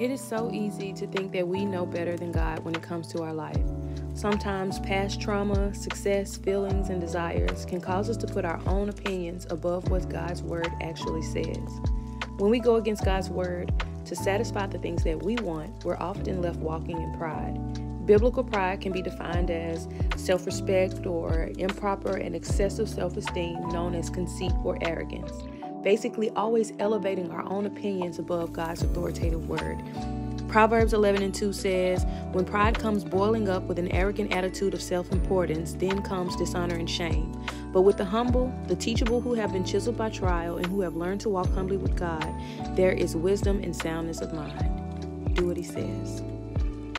It is so easy to think that we know better than God when it comes to our life. Sometimes past trauma, success, feelings, and desires can cause us to put our own opinions above what God's Word actually says. When we go against God's Word to satisfy the things that we want, we're often left walking in pride. Biblical pride can be defined as self respect or improper and excessive self esteem, known as conceit or arrogance basically always elevating our own opinions above God's authoritative word. Proverbs 11 and 2 says, When pride comes boiling up with an arrogant attitude of self importance, then comes dishonor and shame. But with the humble, the teachable who have been chiseled by trial and who have learned to walk humbly with God, there is wisdom and soundness of mind. Do what he says.